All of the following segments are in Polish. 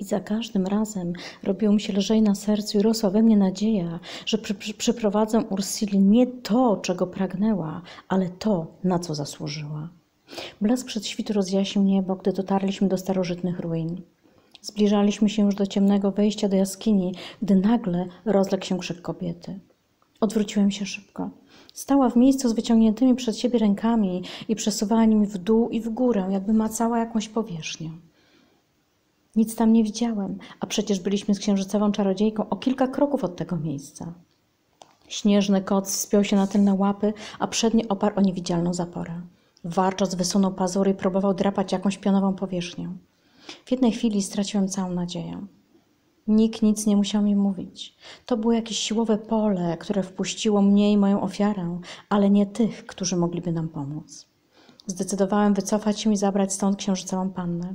I za każdym razem robiło mi się lżej na sercu i rosła we mnie nadzieja, że przy, przy, przyprowadzę Ursili nie to, czego pragnęła, ale to, na co zasłużyła. Blask przed świtu rozjaśnił niebo, gdy dotarliśmy do starożytnych ruin. Zbliżaliśmy się już do ciemnego wejścia do jaskini, gdy nagle rozległ się krzyk kobiety. Odwróciłem się szybko. Stała w miejscu z wyciągniętymi przed siebie rękami i przesuwała nimi w dół i w górę, jakby macała jakąś powierzchnię. Nic tam nie widziałem, a przecież byliśmy z księżycową czarodziejką o kilka kroków od tego miejsca. Śnieżny kot spiął się na tylne łapy, a przednie oparł o niewidzialną zaporę. Warcząc wysunął pazury i próbował drapać jakąś pionową powierzchnię. W jednej chwili straciłem całą nadzieję. Nikt nic nie musiał mi mówić. To było jakieś siłowe pole, które wpuściło mnie i moją ofiarę, ale nie tych, którzy mogliby nam pomóc. Zdecydowałem wycofać się i zabrać stąd księżycową pannę.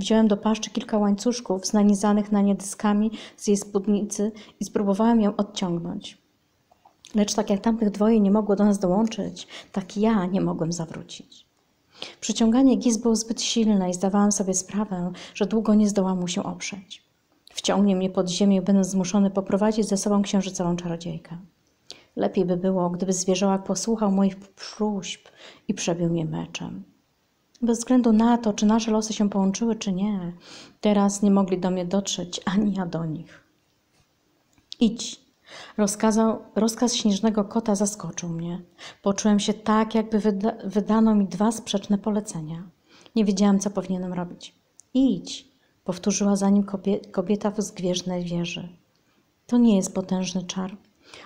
Wziąłem do paszczy kilka łańcuszków z nanizanych na nie dyskami z jej spódnicy i spróbowałem ją odciągnąć. Lecz tak jak tamtych dwoje nie mogło do nas dołączyć, tak ja nie mogłem zawrócić. Przyciąganie giz było zbyt silne i zdawałam sobie sprawę, że długo nie zdołam mu się oprzeć. Wciągnie mnie pod ziemię, będę zmuszony poprowadzić ze sobą księżycową czarodziejkę. Lepiej by było, gdyby zwierzołak posłuchał moich próśb i przebił mnie meczem. Bez względu na to, czy nasze losy się połączyły, czy nie, teraz nie mogli do mnie dotrzeć, ani ja do nich. Idź. Rozkazał, rozkaz śnieżnego kota zaskoczył mnie. Poczułem się tak, jakby wyda, wydano mi dwa sprzeczne polecenia. Nie wiedziałam, co powinienem robić. Idź, powtórzyła za nim kobieta w zgwieżnej wieży. To nie jest potężny czar.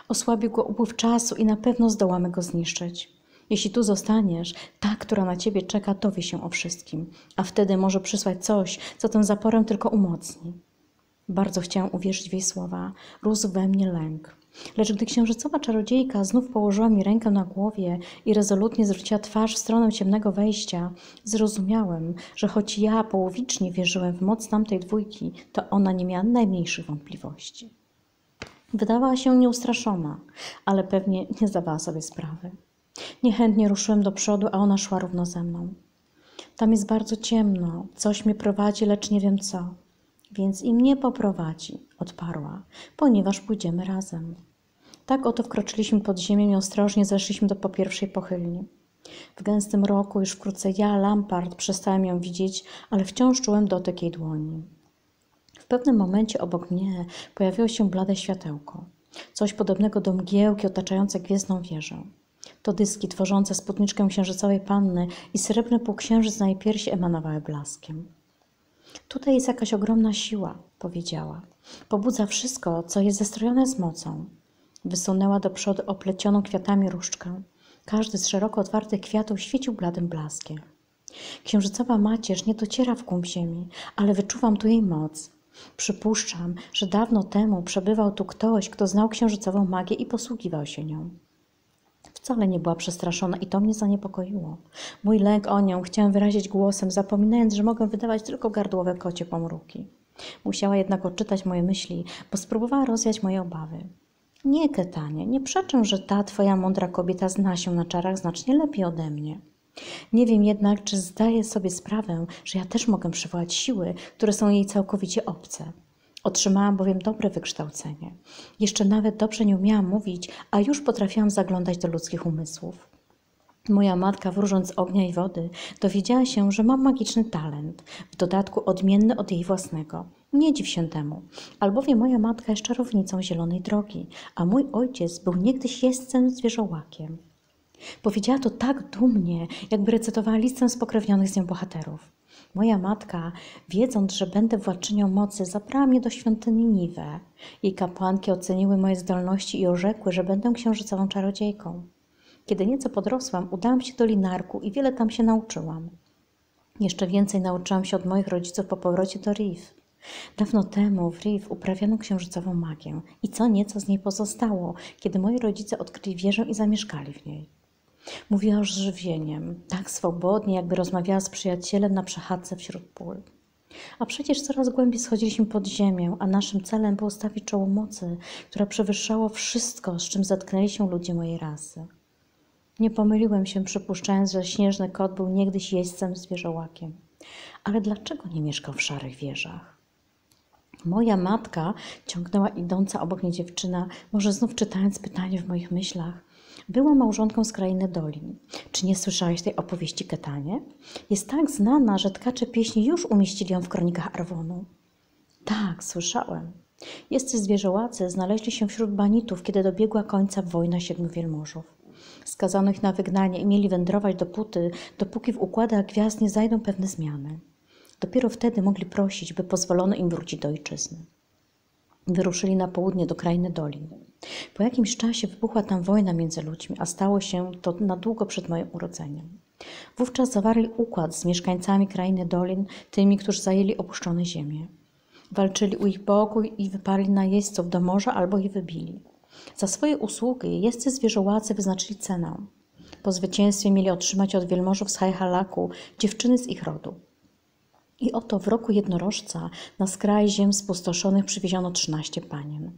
Osłabił go upływ czasu i na pewno zdołamy go zniszczyć. Jeśli tu zostaniesz, ta, która na ciebie czeka, dowie się o wszystkim, a wtedy może przysłać coś, co tę zaporę tylko umocni. Bardzo chciałam uwierzyć w jej słowa. Rósł we mnie lęk. Lecz gdy księżycowa czarodziejka znów położyła mi rękę na głowie i rezolutnie zwróciła twarz w stronę ciemnego wejścia, zrozumiałem, że choć ja połowicznie wierzyłem w moc tamtej dwójki, to ona nie miała najmniejszych wątpliwości. Wydawała się nieustraszona, ale pewnie nie zdawała sobie sprawy. Niechętnie ruszyłem do przodu, a ona szła równo ze mną. Tam jest bardzo ciemno, coś mnie prowadzi, lecz nie wiem co. Więc i mnie poprowadzi, odparła, ponieważ pójdziemy razem. Tak oto wkroczyliśmy pod ziemię i ostrożnie zeszliśmy do po pierwszej pochylni. W gęstym roku już wkrótce ja, Lampard, przestałem ją widzieć, ale wciąż czułem dotyk jej dłoni. W pewnym momencie obok mnie pojawiło się blade światełko. Coś podobnego do mgiełki otaczającej gwiezdną wieżę. To dyski tworzące spódniczkę księżycowej panny i srebrny półksiężyc na jej piersi emanowały blaskiem. Tutaj jest jakaś ogromna siła, powiedziała. Pobudza wszystko, co jest zestrojone z mocą. Wysunęła do przodu oplecioną kwiatami różdżkę. Każdy z szeroko otwartych kwiatów świecił bladym blaskiem. Księżycowa macierz nie dociera w głąb ziemi, ale wyczuwam tu jej moc. Przypuszczam, że dawno temu przebywał tu ktoś, kto znał księżycową magię i posługiwał się nią. Wcale nie była przestraszona i to mnie zaniepokoiło. Mój lęk o nią chciałem wyrazić głosem, zapominając, że mogę wydawać tylko gardłowe kocie pomruki. Musiała jednak odczytać moje myśli, bo spróbowała rozwiać moje obawy. Nie, Ketanie, nie przeczę, że ta twoja mądra kobieta zna się na czarach znacznie lepiej ode mnie. Nie wiem jednak, czy zdaje sobie sprawę, że ja też mogę przywołać siły, które są jej całkowicie obce. Otrzymałam bowiem dobre wykształcenie. Jeszcze nawet dobrze nie umiałam mówić, a już potrafiłam zaglądać do ludzkich umysłów. Moja matka, wróżąc z ognia i wody, dowiedziała się, że mam magiczny talent, w dodatku odmienny od jej własnego. Nie dziw się temu, albowiem moja matka jest czarownicą zielonej drogi, a mój ojciec był niegdyś jeźdźcem zwierzołakiem. Powiedziała to tak dumnie, jakby recytowała listę spokrewnionych z nią bohaterów. Moja matka, wiedząc, że będę władczynią mocy, zabrała mnie do świątyni Niwe. Jej kapłanki oceniły moje zdolności i orzekły, że będę księżycową czarodziejką. Kiedy nieco podrosłam, udałam się do Linarku i wiele tam się nauczyłam. Jeszcze więcej nauczyłam się od moich rodziców po powrocie do Riv. Dawno temu w Riv uprawiano księżycową magię i co nieco z niej pozostało, kiedy moi rodzice odkryli wieżę i zamieszkali w niej. Mówiła z żywieniem, tak swobodnie, jakby rozmawiała z przyjacielem na przechadzce wśród pól. A przecież coraz głębiej schodziliśmy pod ziemię, a naszym celem było stawić czoło mocy, która przewyższało wszystko, z czym zetknęli się ludzie mojej rasy. Nie pomyliłem się, przypuszczając, że śnieżny kot był niegdyś jeźdźcem zwierzołakiem. Ale dlaczego nie mieszkał w szarych wieżach? Moja matka, ciągnęła idąca obok mnie dziewczyna, może znów czytając pytanie w moich myślach. Była małżonką z krainy Dolin. Czy nie słyszałeś tej opowieści Ketanie? Jest tak znana, że tkacze pieśni już umieścili ją w kronikach Arwonu. Tak, słyszałem. Jestcy zwierzołacy znaleźli się wśród banitów, kiedy dobiegła końca wojna siedmiu wielmożów. Skazanych na wygnanie i mieli wędrować do Puty, dopóki w układach gwiazd nie zajdą pewne zmiany. Dopiero wtedy mogli prosić, by pozwolono im wrócić do ojczyzny. Wyruszyli na południe do krainy Dolin. Po jakimś czasie wybuchła tam wojna między ludźmi, a stało się to na długo przed moim urodzeniem. Wówczas zawarli układ z mieszkańcami krainy Dolin, tymi, którzy zajęli opuszczone ziemie. Walczyli u ich boku i wyparli na jeźdźców do morza albo je wybili. Za swoje usługi jeźdźcy zwierzołacy wyznaczyli cenę. Po zwycięstwie mieli otrzymać od wielmożów z Hajhalaku dziewczyny z ich rodu. I oto w roku jednorożca na skraj ziem spustoszonych przywieziono trzynaście panien.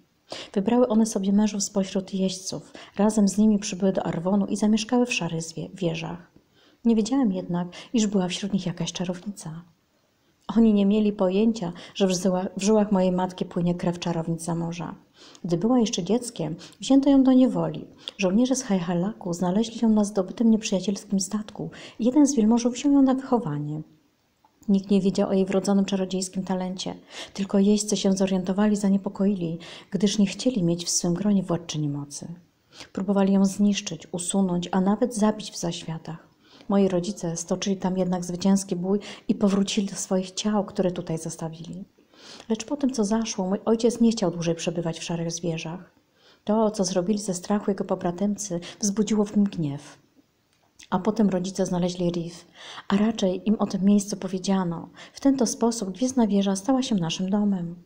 Wybrały one sobie mężów spośród jeźdźców, razem z nimi przybyły do Arwonu i zamieszkały w szarych wieżach. Nie wiedziałem jednak, iż była wśród nich jakaś czarownica. Oni nie mieli pojęcia, że w żyłach, mojej matki płynie krew czarownic za morza. Gdy była jeszcze dzieckiem, wzięto ją do niewoli. Żołnierze z Hajhalaku znaleźli ją na zdobytym nieprzyjacielskim statku jeden z wielmożów wziął ją na wychowanie. Nikt nie wiedział o jej wrodzonym czarodziejskim talencie, tylko jeźdźcy się zorientowali, zaniepokoili, gdyż nie chcieli mieć w swym gronie władczyni mocy. Próbowali ją zniszczyć, usunąć, a nawet zabić w zaświatach. Moi rodzice stoczyli tam jednak zwycięski bój i powrócili do swoich ciał, które tutaj zostawili. Lecz po tym, co zaszło, mój ojciec nie chciał dłużej przebywać w szarych zwierzach. To, co zrobili ze strachu jego pobratymcy, wzbudziło w nim gniew. A potem rodzice znaleźli Riff, a raczej im o tym miejscu powiedziano. W ten to sposób Gwiezdna Wieża stała się naszym domem.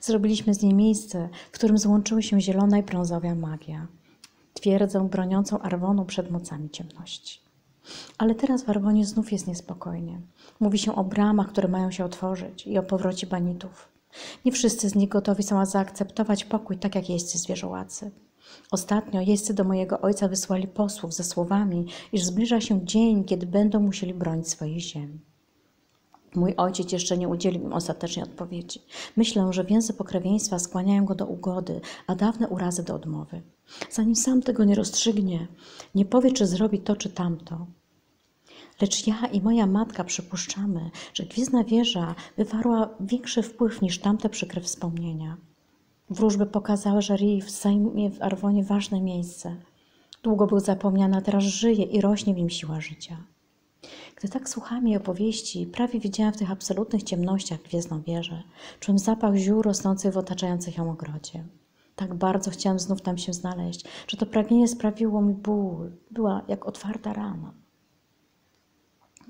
Zrobiliśmy z niej miejsce, w którym złączyły się zielona i brązowa magia. Twierdzę broniącą Arwonu przed mocami ciemności. Ale teraz w Arwonie znów jest niespokojnie. Mówi się o bramach, które mają się otworzyć i o powrocie banitów. Nie wszyscy z nich gotowi są zaakceptować pokój, tak jak jeźdźcy zwierzołacy. Ostatnio jeźdźcy do mojego ojca wysłali posłów ze słowami, iż zbliża się dzień, kiedy będą musieli bronić swojej ziemi. Mój ojciec jeszcze nie udzielił im ostatecznej odpowiedzi. Myślę, że więzy pokrewieństwa skłaniają go do ugody, a dawne urazy do odmowy. Zanim sam tego nie rozstrzygnie, nie powie, czy zrobi to, czy tamto. Lecz ja i moja matka przypuszczamy, że Gwiezdna Wieża wywarła większy wpływ niż tamte przykre wspomnienia. Wróżby pokazały, że Reeve zajmie w Arwonie ważne miejsce. Długo był zapomniany, a teraz żyje i rośnie w nim siła życia. Gdy tak słuchałem jej opowieści, prawie widziałam w tych absolutnych ciemnościach gwiezdną wieżę. Czułem zapach ziół rosnących w otaczających ją ogrodzie. Tak bardzo chciałam znów tam się znaleźć, że to pragnienie sprawiło mi ból. Była jak otwarta rana.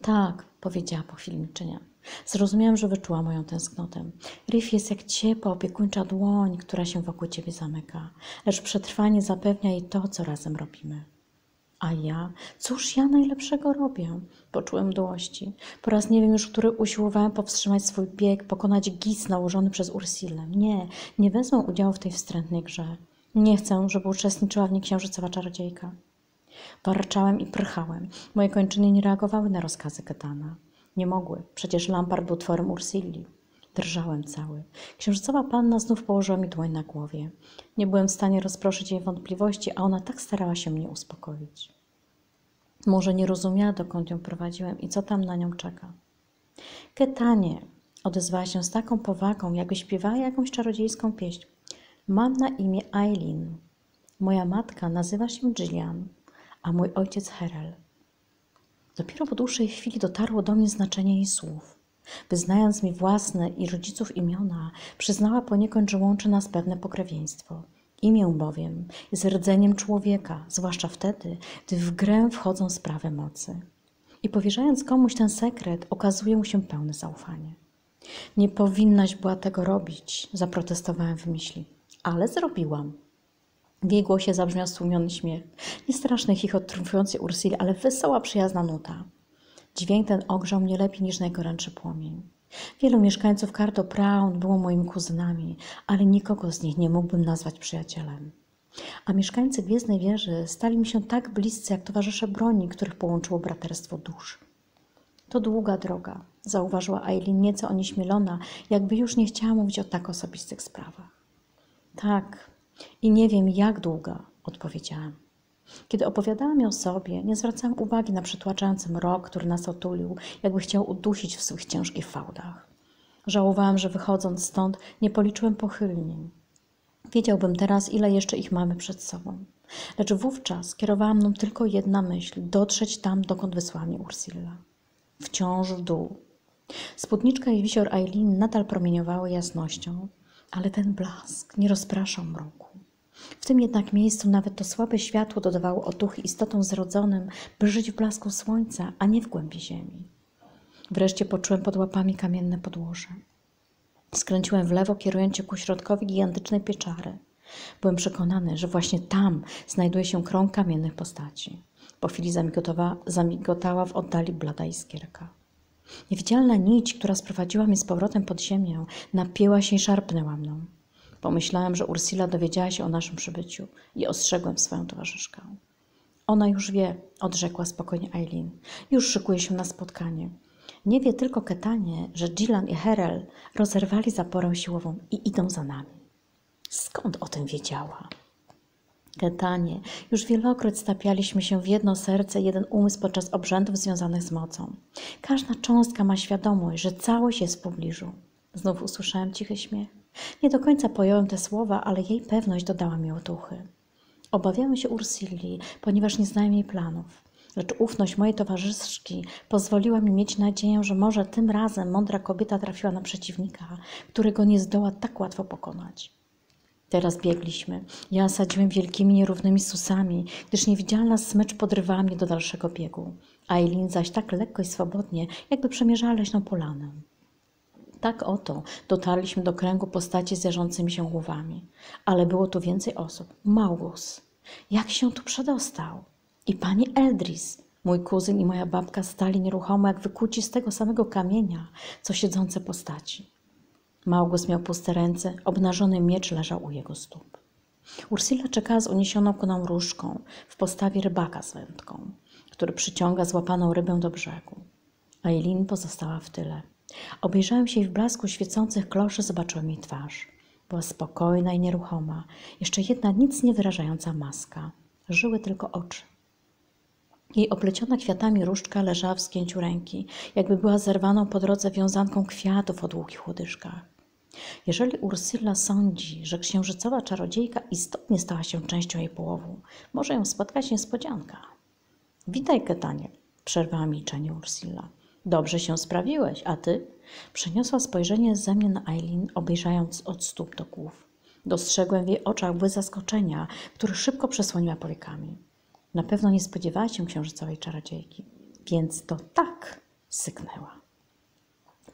Tak, powiedziała po chwili milczenia. Zrozumiałam, że wyczuła moją tęsknotę. Riff jest jak ciepła, opiekuńcza dłoń, która się wokół ciebie zamyka, lecz przetrwanie zapewnia jej to, co razem robimy. A ja? Cóż ja najlepszego robię? Poczułem dłości. Po raz nie wiem już, który usiłowałem powstrzymać swój bieg, pokonać gis nałożony przez Ursilę. Nie, nie wezmę udziału w tej wstrętnej grze. Nie chcę, żeby uczestniczyła w niej księżycowa czarodziejka. Warczałem i prychałem. Moje kończyny nie reagowały na rozkazy Ketana. Nie mogły, przecież Lampard był tworem Ursilli. Drżałem cały. Księżycowa panna znów położyła mi dłoń na głowie. Nie byłem w stanie rozproszyć jej wątpliwości, a ona tak starała się mnie uspokoić. Może nie rozumiała, dokąd ją prowadziłem i co tam na nią czeka. Ketanie, odezwała się z taką powagą, jakby śpiewała jakąś czarodziejską pieśń. Mam na imię Eileen. Moja matka nazywa się Gillian, a mój ojciec Herel. Dopiero po dłuższej chwili dotarło do mnie znaczenie jej słów. Wyznając mi własne i rodziców imiona, przyznała poniekąd, że łączy nas pewne pokrewieństwo. Imię bowiem jest rdzeniem człowieka, zwłaszcza wtedy, gdy w grę wchodzą sprawy mocy. I powierzając komuś ten sekret, okazuje mu się pełne zaufanie. Nie powinnaś była tego robić, zaprotestowałem w myśli, ale zrobiłam. W jej głosie zabrzmiał stłumiony śmiech. Nie straszny chichot triumfujący Ursili, ale wesoła, przyjazna nuta. Dźwięk ten ogrzał mnie lepiej niż najgorętszy płomień. Wielu mieszkańców Cardo Brown było moimi kuzynami, ale nikogo z nich nie mógłbym nazwać przyjacielem. A mieszkańcy Gwiezdnej Wieży stali mi się tak bliscy jak towarzysze broni, których połączyło braterstwo dusz. To długa droga. Zauważyła Aileen nieco onieśmielona, jakby już nie chciała mówić o tak osobistych sprawach. Tak, i nie wiem jak długo, odpowiedziałam. Kiedy opowiadałam o sobie, nie zwracałam uwagi na przytłaczający mrok, który nas otulił, jakby chciał udusić w swych ciężkich fałdach. Żałowałam, że wychodząc stąd nie policzyłem pochylnin. Wiedziałbym teraz, ile jeszcze ich mamy przed sobą. Lecz wówczas kierowała mną tylko jedna myśl dotrzeć tam, dokąd wysłała mnie Ursula. Wciąż w dół. Spódniczka i wisior Eileen nadal promieniowały jasnością, ale ten blask nie rozpraszał mroku. W tym jednak miejscu nawet to słabe światło dodawało otuchy istotom zrodzonym, by żyć w blasku słońca, a nie w głębi ziemi. Wreszcie poczułem pod łapami kamienne podłoże. Skręciłem w lewo, kierując się ku środkowi gigantycznej pieczary. Byłem przekonany, że właśnie tam znajduje się krąg kamiennych postaci. Po chwili zamigotała w oddali blada iskierka. Niewidzialna nić, która sprowadziła mnie z powrotem pod ziemię, napięła się i szarpnęła mną. Pomyślałem, że Ursula dowiedziała się o naszym przybyciu i ostrzegłem swoją towarzyszkę. Ona już wie, odrzekła spokojnie Eileen. Już szykuje się na spotkanie. Nie wie tylko Ketanie, że Gillan i Herel rozerwali zaporę siłową i idą za nami. Skąd o tym wiedziała? Ketanie, już wielokroć stapialiśmy się w jedno serce, jeden umysł podczas obrzędów związanych z mocą. Każda cząstka ma świadomość, że całość jest w pobliżu. Znów usłyszałem cichy śmiech. Nie do końca pojąłem te słowa, ale jej pewność dodała mi otuchy. Obawiamy się Ursilli, ponieważ nie znają jej planów. Lecz ufność mojej towarzyszki pozwoliła mi mieć nadzieję, że może tym razem mądra kobieta trafiła na przeciwnika, którego nie zdoła tak łatwo pokonać. Teraz biegliśmy. Ja sadziłem wielkimi, nierównymi susami, gdyż niewidzialna smycz podrywała mnie do dalszego biegu. Aileen zaś tak lekko i swobodnie, jakby przemierzała leśną polanę. Tak oto dotarliśmy do kręgu postaci z się głowami. Ale było tu więcej osób. Małgus. Jak się tu przedostał? I pani Eldris. Mój kuzyn i moja babka stali nieruchomo jak wykuci z tego samego kamienia, co siedzące postaci. Małgus miał puste ręce, obnażony miecz leżał u jego stóp. Ursula czekała z uniesioną ku nam różką w postawie rybaka z wędką, który przyciąga złapaną rybę do brzegu. Eileen pozostała w tyle. Obejrzałem się i w blasku świecących kloszy zobaczyłem jej twarz. Była spokojna i nieruchoma. Jeszcze jedna nic nie wyrażająca maska. Żyły tylko oczy. Jej opleciona kwiatami różdżka leżała w zgięciu ręki, jakby była zerwaną po drodze wiązanką kwiatów o długich łodyżkach. Jeżeli Ursula sądzi, że księżycowa czarodziejka istotnie stała się częścią jej połowu, może ją spotkać niespodzianka. Witaj, Ketanie, przerwała milczenie Ursula. Dobrze się sprawiłeś, a ty? Przeniosła spojrzenie ze mnie na Eileen, obejrzając od stóp do głów. Dostrzegłem w jej oczach bły zaskoczenia, który szybko przesłoniła powiekami. Na pewno nie spodziewała się księżycowej czarodziejki, więc to tak syknęła.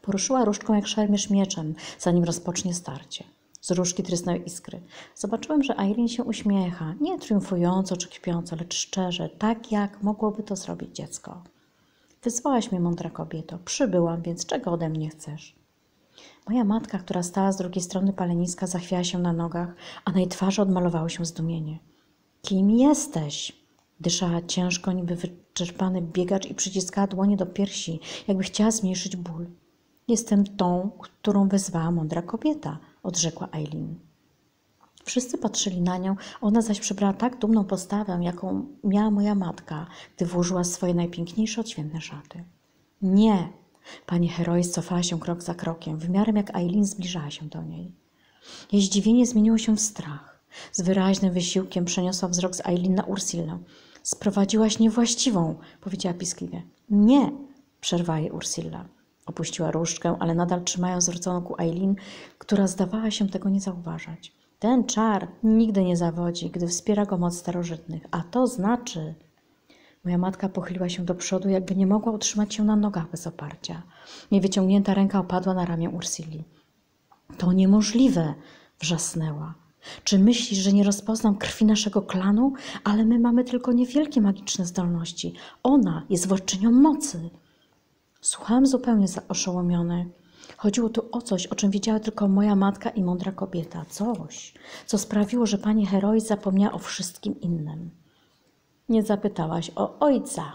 Poruszyła różdżką jak szermierz mieczem, zanim rozpocznie starcie. Z różki trysnęły iskry. Zobaczyłem, że Eileen się uśmiecha, nie triumfująco czy kpiąco, lecz szczerze, tak jak mogłoby to zrobić dziecko. Wyzwałaś mnie, mądra kobieto. Przybyłam, więc czego ode mnie chcesz? Moja matka, która stała z drugiej strony paleniska, zachwiała się na nogach, a na jej twarzy odmalowało się zdumienie. Kim jesteś? Dyszała ciężko, niby wyczerpany biegacz i przyciskała dłonie do piersi, jakby chciała zmniejszyć ból. Jestem tą, którą wezwała mądra kobieta, odrzekła Eileen. Wszyscy patrzyli na nią, ona zaś przybrała tak dumną postawę, jaką miała moja matka, gdy włożyła swoje najpiękniejsze odświętne szaty. Nie! Pani Herois cofała się krok za krokiem, w miarę jak Eileen zbliżała się do niej. Jej zdziwienie zmieniło się w strach. Z wyraźnym wysiłkiem przeniosła wzrok z Eileen na Ursilę. Sprowadziłaś niewłaściwą, powiedziała piskliwie. Nie, przerwała jej Ursilla. Opuściła różdżkę, ale nadal trzymając zwróconą ku Eileen, która zdawała się tego nie zauważać. Ten czar nigdy nie zawodzi, gdy wspiera go moc starożytnych, a to znaczy. Moja matka pochyliła się do przodu, jakby nie mogła utrzymać się na nogach bez oparcia. Niewyciągnięta ręka opadła na ramię Ursili. To niemożliwe, wrzasnęła. Czy myślisz, że nie rozpoznam krwi naszego klanu? Ale my mamy tylko niewielkie magiczne zdolności. Ona jest władczynią mocy. Słuchałam zupełnie oszołomiony. Chodziło tu o coś, o czym wiedziała tylko moja matka i mądra kobieta. Coś, co sprawiło, że pani heroi zapomniała o wszystkim innym. Nie zapytałaś o ojca.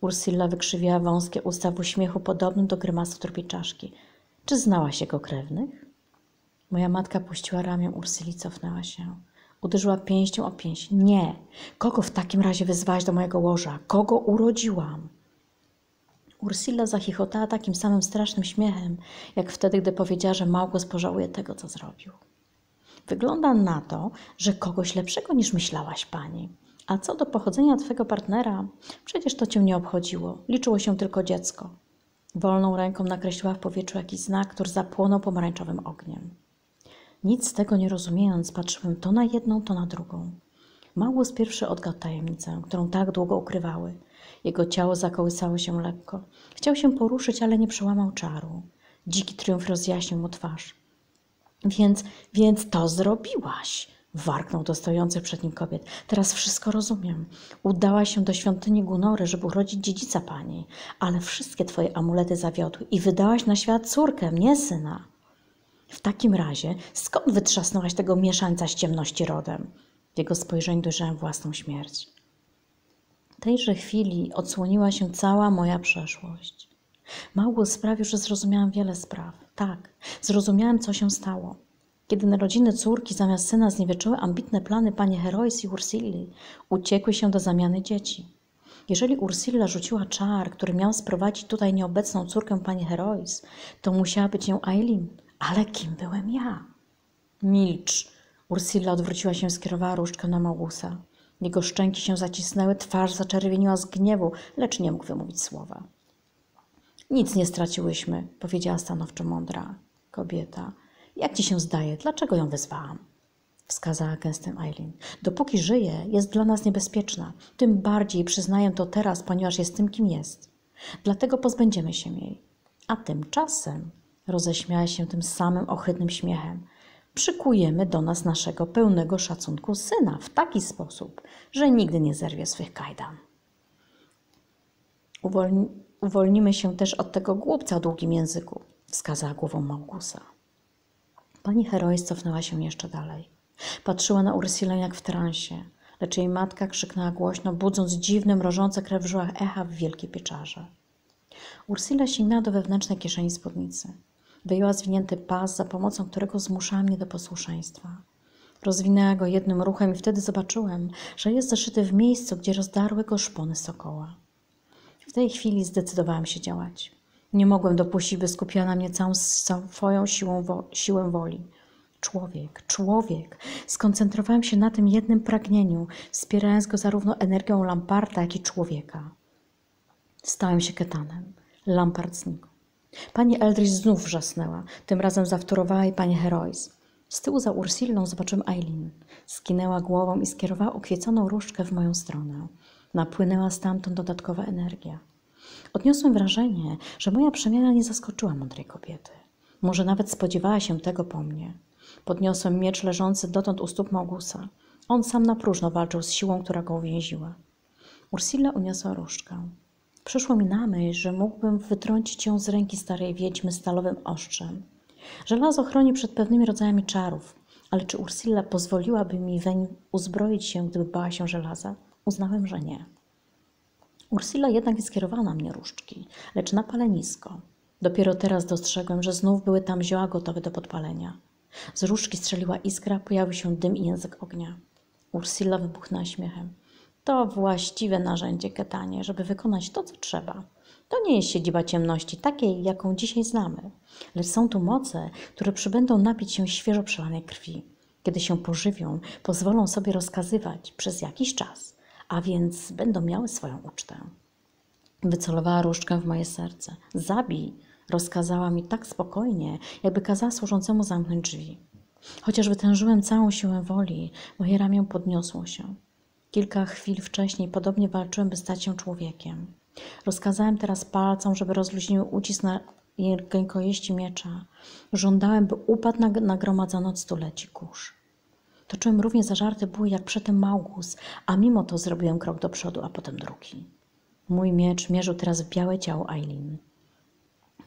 Ursilla wykrzywiła wąskie usta w uśmiechu podobnym do grymasu trupiej czaszki. Czy znałaś jego krewnych? Moja matka puściła ramię Ursili, cofnęła się. Uderzyła pięścią o pięść. Nie. Kogo w takim razie wezwałaś do mojego łoża? Kogo urodziłam? Ursilla zachichotała takim samym strasznym śmiechem, jak wtedy, gdy powiedziała, że Małgos pożałuje tego, co zrobił. Wygląda na to, że kogoś lepszego niż myślałaś, pani. A co do pochodzenia twego partnera, przecież to cię nie obchodziło. Liczyło się tylko dziecko. Wolną ręką nakreśliła w powietrzu jakiś znak, który zapłonął pomarańczowym ogniem. Nic z tego nie rozumiejąc, patrzyłem to na jedną, to na drugą. Małus pierwszy odgadł tajemnicę, którą tak długo ukrywały. Jego ciało zakołysało się lekko. Chciał się poruszyć, ale nie przełamał czaru. Dziki triumf rozjaśnił mu twarz. Więc, więc to zrobiłaś, warknął do stojących przed nim kobiet. Teraz wszystko rozumiem. Udałaś się do świątyni Gunory, żeby urodzić dziedzica pani, ale wszystkie twoje amulety zawiodły i wydałaś na świat córkę, nie syna. W takim razie, skąd wytrzasnęłaś tego mieszańca z ciemności rodem? W jego spojrzeniu dojrzałem własną śmierć. Tejże chwili odsłoniła się cała moja przeszłość. Mało sprawił, że zrozumiałam wiele spraw. Tak, zrozumiałem, co się stało. Kiedy narodziny córki zamiast syna zniweczyły ambitne plany pani Herois i Ursilli, uciekły się do zamiany dzieci. Jeżeli Ursilla rzuciła czar, który miał sprowadzić tutaj nieobecną córkę pani Herois, to musiała być nią Aileen. Ale kim byłem ja? Milcz! Ursilla odwróciła się, skierowała różdżkę na Maugusa. Jego szczęki się zacisnęły, twarz zaczerwieniła z gniewu, lecz nie mógł wymówić słowa. Nic nie straciłyśmy, powiedziała stanowczo mądra kobieta. Jak ci się zdaje, dlaczego ją wezwałam? Wskazała gęstym Eileen. Dopóki żyje, jest dla nas niebezpieczna. Tym bardziej przyznaję to teraz, ponieważ jest tym, kim jest. Dlatego pozbędziemy się jej. A tymczasem roześmiała się tym samym ohydnym śmiechem. Przykujemy do nas naszego pełnego szacunku syna w taki sposób, że nigdy nie zerwie swych kajdan. Uwolni uwolnimy się też od tego głupca o długim języku, wskazała głową Maugusa. Pani Herois cofnęła się jeszcze dalej. Patrzyła na Ursilę jak w transie, lecz jej matka krzyknęła głośno, budząc dziwne, mrożące krew w żyłach echa w wielkiej pieczarze. Ursila sięgnęła do wewnętrznej kieszeni spódnicy. Wyjęła zwinięty pas, za pomocą którego zmuszała mnie do posłuszeństwa. Rozwinęła go jednym ruchem i wtedy zobaczyłem, że jest zaszyty w miejscu, gdzie rozdarły go szpony sokoła. W tej chwili zdecydowałem się działać. Nie mogłem dopuścić, by skupiła na mnie całą swoją siłą wo siłę woli. Człowiek, człowiek. Skoncentrowałem się na tym jednym pragnieniu, wspierając go zarówno energią Lamparta, jak i człowieka. Stałem się ketanem. Lampart znikł. Pani Eldridge znów wrzasnęła. Tym razem zawtórowała i pani Herois. Z tyłu za Ursillą zobaczyłem Eileen. Skinęła głową i skierowała okieconą różdżkę w moją stronę. Napłynęła stamtąd dodatkowa energia. Odniosłem wrażenie, że moja przemiana nie zaskoczyła mądrej kobiety. Może nawet spodziewała się tego po mnie. Podniosłem miecz leżący dotąd u stóp Maugusa. On sam na próżno walczył z siłą, która go uwięziła. Ursilla uniosła różdżkę. Przyszło mi na myśl, że mógłbym wytrącić ją z ręki starej wiedźmy stalowym ostrzem. Żelazo chroni przed pewnymi rodzajami czarów, ale czy Ursilla pozwoliłaby mi weń uzbroić się, gdyby bała się żelaza? Uznałem, że nie. Ursula jednak nie skierowała na mnie różdżki, lecz na palenisko. Dopiero teraz dostrzegłem, że znów były tam zioła gotowe do podpalenia. Z różdżki strzeliła iskra, pojawił się dym i język ognia. Ursula wybuchnęła śmiechem. To właściwe narzędzie, Ketanie, żeby wykonać to, co trzeba. To nie jest siedziba ciemności, takiej, jaką dzisiaj znamy. Lecz są tu moce, które przybędą napić się świeżo przelanej krwi. Kiedy się pożywią, pozwolą sobie rozkazywać przez jakiś czas, a więc będą miały swoją ucztę. Wycelowała różdżkę w moje serce. Zabij! Rozkazała mi tak spokojnie, jakby kazała służącemu zamknąć drzwi. Chociaż wytężyłem całą siłę woli, moje ramię podniosło się. Kilka chwil wcześniej podobnie walczyłem, by stać się człowiekiem. Rozkazałem teraz palcom, żeby rozluźniły ucisk na rękojeści miecza. Żądałem, by upadł na nagromadzony od stuleci kurz. Toczyłem równie zażarty bój jak przedtem Maugus, a mimo to zrobiłem krok do przodu, a potem drugi. Mój miecz mierzył teraz w białe ciało Eileen.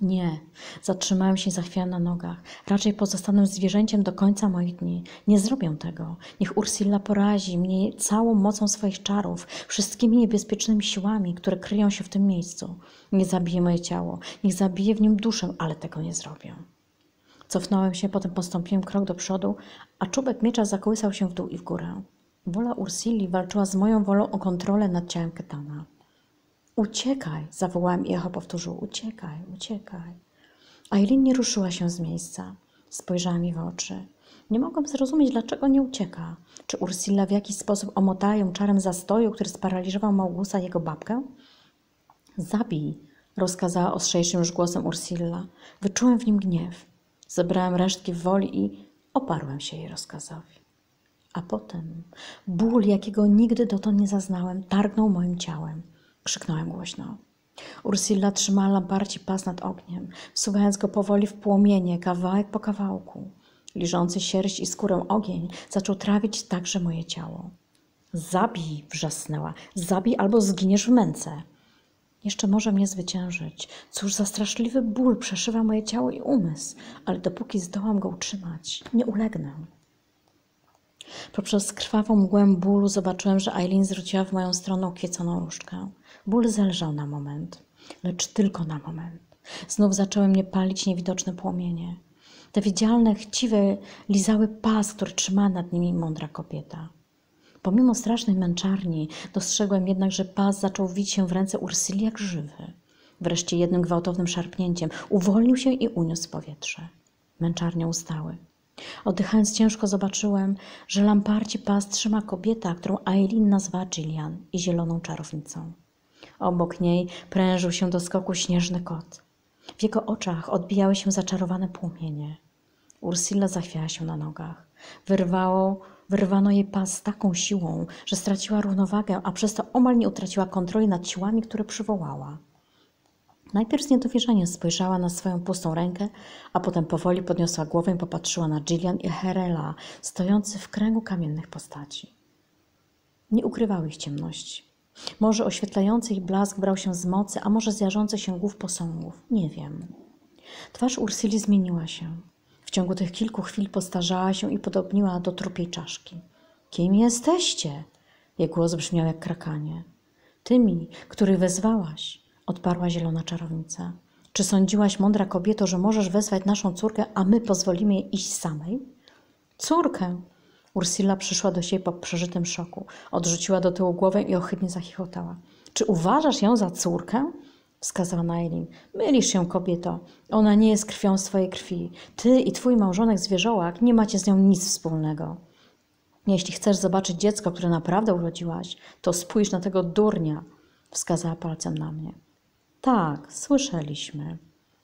Nie, zatrzymałem się i zachwiałem na nogach. Raczej pozostanę zwierzęciem do końca moich dni. Nie zrobię tego. Niech Ursula porazi mnie całą mocą swoich czarów, wszystkimi niebezpiecznymi siłami, które kryją się w tym miejscu. Nie zabije moje ciało, niech zabije w nim duszę, ale tego nie zrobię. Cofnąłem się, potem postąpiłem krok do przodu, a czubek miecza zakołysał się w dół i w górę. Wola Ursili walczyła z moją wolą o kontrolę nad ciałem Ketana. Uciekaj, zawołałem i echo powtórzył. Uciekaj, uciekaj. Aileen nie ruszyła się z miejsca. Spojrzała mi w oczy. Nie mogłam zrozumieć, dlaczego nie ucieka. Czy Ursula w jakiś sposób omotała ją czarem zastoju, który sparaliżował Małgusa jego babkę? Zabij, rozkazała ostrzejszym już głosem Ursilla. Wyczułem w nim gniew. Zebrałem resztki woli i oparłem się jej rozkazowi. A potem ból, jakiego nigdy dotąd nie zaznałem, targnął moim ciałem. Krzyknąłem głośno. Ursilla trzymała lamparci pas nad ogniem, wsuwając go powoli w płomienie, kawałek po kawałku. Liżący sierść i skórę ogień zaczął trawić także moje ciało. Zabij, wrzasnęła. Zabij albo zginiesz w męce. Jeszcze może mnie zwyciężyć. Cóż za straszliwy ból przeszywa moje ciało i umysł, ale dopóki zdołam go utrzymać, nie ulegnę. Poprzez krwawą mgłę bólu zobaczyłem, że Eileen zwróciła w moją stronę ukieconą różdżkę. Ból zelżał na moment, lecz tylko na moment. Znów zaczęły mnie palić niewidoczne płomienie. Te widzialne, chciwe lizały pas, który trzymała nad nimi mądra kobieta. Pomimo strasznej męczarni, dostrzegłem jednak, że pas zaczął wić się w ręce Ursyli jak żywy. Wreszcie jednym gwałtownym szarpnięciem uwolnił się i uniósł powietrze. Męczarnie ustały. Oddychając ciężko zobaczyłem, że lamparci pas trzyma kobieta, którą Aileen nazwała Gillian i zieloną czarownicą. Obok niej prężył się do skoku śnieżny kot. W jego oczach odbijały się zaczarowane płomienie. Ursula zachwiała się na nogach. Wyrwało, wyrwano jej pas z taką siłą, że straciła równowagę, a przez to omal nie utraciła kontroli nad siłami, które przywołała. Najpierw z niedowierzaniem spojrzała na swoją pustą rękę, a potem powoli podniosła głowę i popatrzyła na Gillian i Herela, stojący w kręgu kamiennych postaci. Nie ukrywały ich ciemności. Może oświetlający ich blask brał się z mocy, a może z jarzących się głów posągów. Nie wiem. Twarz Ursuli zmieniła się. W ciągu tych kilku chwil postarzała się i podobniła do trupiej czaszki. Kim jesteście? Jej głos brzmiał jak krakanie. Tymi, których wezwałaś, odparła zielona czarownica. Czy sądziłaś, mądra kobieto, że możesz wezwać naszą córkę, a my pozwolimy jej iść samej? Córkę, Ursula przyszła do siebie po przeżytym szoku. Odrzuciła do tyłu głowę i ohydnie zachichotała. Czy uważasz ją za córkę? Wskazała na. Mylisz się, kobieto. Ona nie jest krwią swojej krwi. Ty i twój małżonek zwierzołak nie macie z nią nic wspólnego. Jeśli chcesz zobaczyć dziecko, które naprawdę urodziłaś, to spójrz na tego durnia, wskazała palcem na mnie. Tak, słyszeliśmy.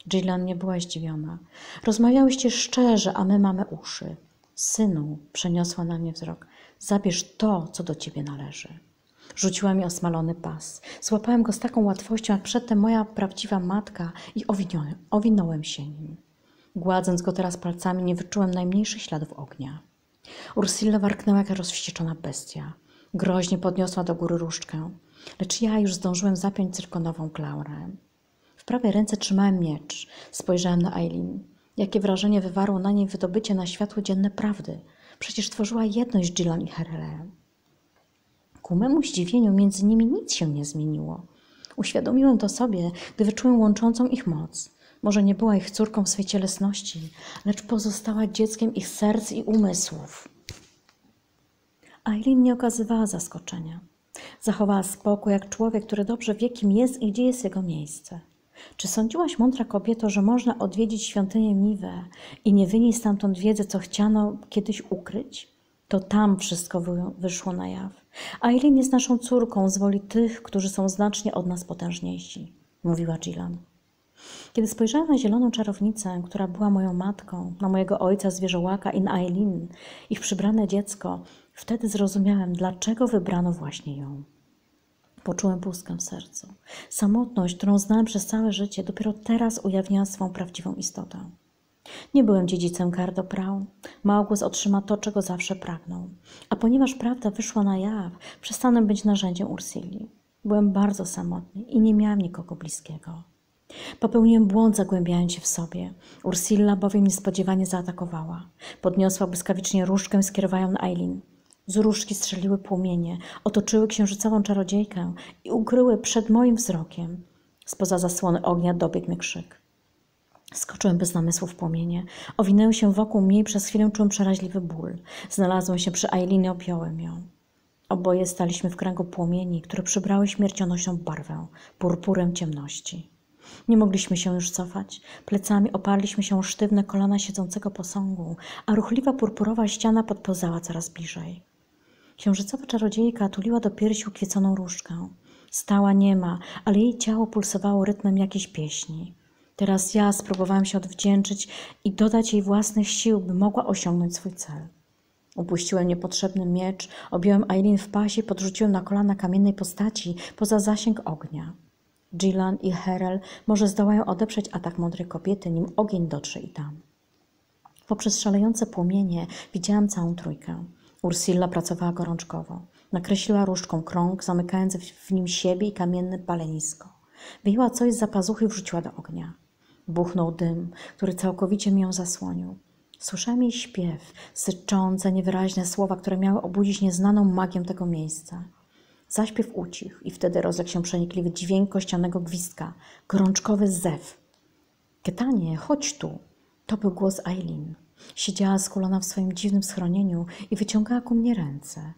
Gillian nie była zdziwiona. Rozmawiałyście szczerze, a my mamy uszy. Synu, przeniosła na mnie wzrok, zabierz to, co do ciebie należy. Rzuciła mi osmalony pas. Złapałem go z taką łatwością, jak przedtem moja prawdziwa matka i owinąłem, owinąłem się nim. Gładząc go teraz palcami, nie wyczułem najmniejszych śladów ognia. Ursula warknęła jak rozwścieczona bestia. Groźnie podniosła do góry różdżkę, lecz ja już zdążyłem zapiąć cyrkonową klaurę. W prawej ręce trzymałem miecz. Spojrzałem na Eileen. Jakie wrażenie wywarło na niej wydobycie na światło dzienne prawdy. Przecież tworzyła jedność Gillan i Herelem. Ku memu zdziwieniu między nimi nic się nie zmieniło. Uświadomiłem to sobie, gdy wyczułem łączącą ich moc. Może nie była ich córką w swej cielesności, lecz pozostała dzieckiem ich serc i umysłów. Aileen nie okazywała zaskoczenia. Zachowała spokój jak człowiek, który dobrze wie, kim jest i gdzie jest jego miejsce. Czy sądziłaś, mądra kobieto, że można odwiedzić świątynię Niwę i nie wynieść stamtąd wiedzę, co chciano kiedyś ukryć? To tam wszystko wyszło na jaw. Aileen jest naszą córką z woli tych, którzy są znacznie od nas potężniejsi, mówiła Gillan. Kiedy spojrzałem na zieloną czarownicę, która była moją matką, na mojego ojca zwierzołaka i na Aileen, ich przybrane dziecko, wtedy zrozumiałem, dlaczego wybrano właśnie ją. Poczułem pustkę w sercu. Samotność, którą znałem przez całe życie, dopiero teraz ujawniała swą prawdziwą istotę. Nie byłem dziedzicem Kardoprał. Małgłos otrzyma to, czego zawsze pragnął. A ponieważ prawda wyszła na jaw, przestanę być narzędziem Ursili. Byłem bardzo samotny i nie miałem nikogo bliskiego. Popełniłem błąd, zagłębiając się w sobie. Ursilla bowiem niespodziewanie zaatakowała. Podniosła błyskawicznie różdżkę, skierowała na Eileen. Z różdżki strzeliły płomienie, otoczyły księżycową czarodziejkę i ukryły przed moim wzrokiem. Spoza zasłony ognia dobiegł mnie krzyk. Skoczyłem bez namysłu w płomienie. Owinęły się wokół mnie i przez chwilę czułem przeraźliwy ból. Znalazłem się przy Eileen i objąłem ją. Oboje staliśmy w kręgu płomieni, które przybrały śmiercionośną barwę, purpurem ciemności. Nie mogliśmy się już cofać. Plecami oparliśmy się o sztywne kolana siedzącego posągu, a ruchliwa purpurowa ściana podpełzała coraz bliżej. Księżycowa czarodziejka tuliła do piersi ukwieconą różdżkę. Stała niema, ale jej ciało pulsowało rytmem jakiejś pieśni. Teraz ja spróbowałem się odwdzięczyć i dodać jej własnych sił, by mogła osiągnąć swój cel. Upuściłem niepotrzebny miecz, objąłem Aileen w pasie i podrzuciłem na kolana kamiennej postaci poza zasięg ognia. Gillan i Herel może zdołają odeprzeć atak mądrej kobiety, nim ogień dotrze i tam. Poprzez szalejące płomienie widziałam całą trójkę. Ursilla pracowała gorączkowo. Nakreśliła różdżką krąg, zamykając w nim siebie i kamienne palenisko. Wyjęła coś z zapazuchy i wrzuciła do ognia. Buchnął dym, który całkowicie mi ją zasłonił. Słyszałem jej śpiew, syczące, niewyraźne słowa, które miały obudzić nieznaną magię tego miejsca. Zaśpiew ucichł i wtedy rozległ się przenikliwy dźwięk kościanego gwizdka, gorączkowy zew. Ketanie, chodź tu! To był głos Eileen. Siedziała skulona w swoim dziwnym schronieniu i wyciągała ku mnie ręce.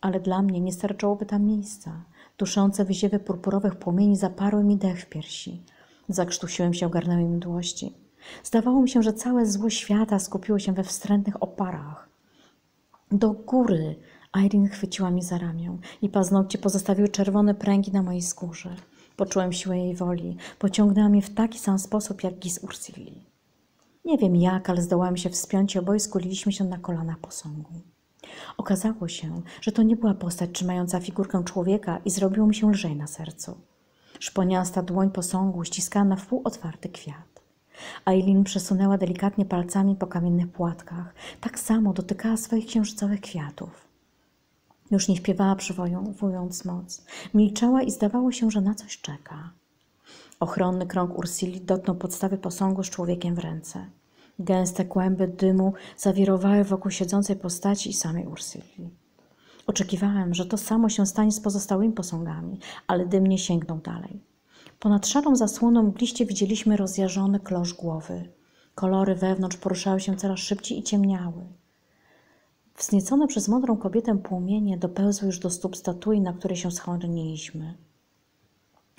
Ale dla mnie nie starczałoby tam miejsca. Duszące wyziewy purpurowych płomieni zaparły mi dech w piersi. Zakrztusiłem się, ogarnęły mi mdłości. Zdawało mi się, że całe zło świata skupiło się we wstrętnych oparach. Do góry! Irene chwyciła mnie za ramię i paznokcie pozostawiły czerwone pręgi na mojej skórze. Poczułem siłę jej woli. Pociągnęła mnie w taki sam sposób jak Gis Ursilli. Nie wiem jak, ale zdołałem się wspiąć i oboje skuliliśmy się na kolanach posągu. Okazało się, że to nie była postać trzymająca figurkę człowieka i zrobiło mi się lżej na sercu. Szponiasta dłoń posągu ściskała na wpół otwarty kwiat. Aileen przesunęła delikatnie palcami po kamiennych płatkach. Tak samo dotykała swoich księżycowych kwiatów. Już nie śpiewała przywołując moc. Milczała i zdawało się, że na coś czeka. Ochronny krąg Ursili dotknął podstawy posągu z człowiekiem w ręce. Gęste kłęby dymu zawirowały wokół siedzącej postaci i samej Ursili. Oczekiwałem, że to samo się stanie z pozostałymi posągami, ale dym nie sięgnął dalej. Ponad szarą zasłoną mgliście widzieliśmy rozjażony klosz głowy. Kolory wewnątrz poruszały się coraz szybciej i ciemniały. Wzniecone przez mądrą kobietę płomienie dopełzły już do stóp statui, na której się schroniliśmy.